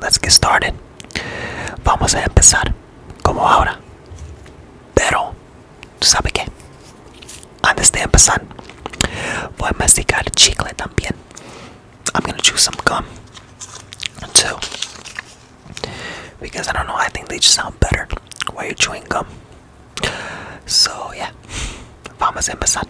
Let's get started. Vamos a empezar como ahora. Pero, ¿tú sabes qué? Antes de empezar, voy a masticar chicle también. I'm gonna chew some gum too. Because I don't know, I think they just sound better while you're chewing gum. So, yeah. Vamos a empezar.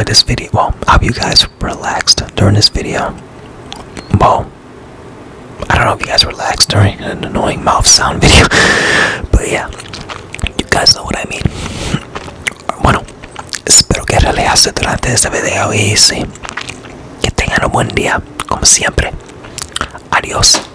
enjoyed this video. Well, I hope you guys relaxed during this video. Well, I don't know if you guys relaxed during an annoying mouth sound video, but yeah, you guys know what I mean. Bueno, espero que relajaste durante este video y sí, que tengan un buen día, como siempre. Adiós.